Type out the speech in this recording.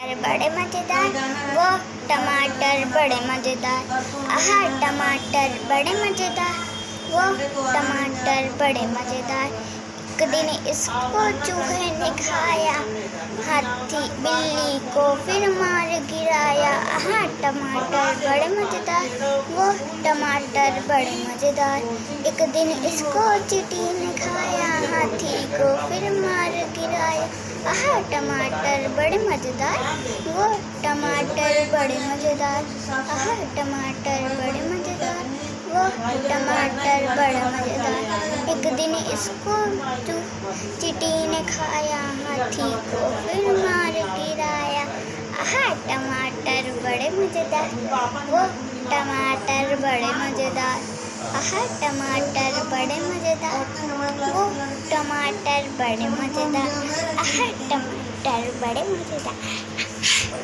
बड़े मज़ेदार, वो टमाटर बड़े मज़ेदार। आहा, टमाटर बड़े मज़ेदार, वो टमाटर बड़े मज़ेदार। एक दिन इसको चूहे ने खाया, हाथी बिल्ली को फिर मार गिराया। आहा, टमाटर बड़े मज़ेदार, वो टमाटर बड़े मज़ेदार। एक दिन इसको चिटी ने खाया, हाथी को फिर मार गिराया। आहा, टमाटर बड़े मज़ेदार। वो टमाटर बड़े मज़ेदार। आह, टमाटर बड़े मज़ेदार। वो टमाटर बड़े मज़ेदार। एक दिन इसको चीटी ने खाया, हाथी को फिर मार गिराया। आह, टमाटर बड़े मज़ेदार। वो टमाटर बड़े मज़ेदार। आह, टमाटर बड़े मज़ेदार। वो टमाटर बड़े मज़ेदार टमाटर बड़े मज़ेदार।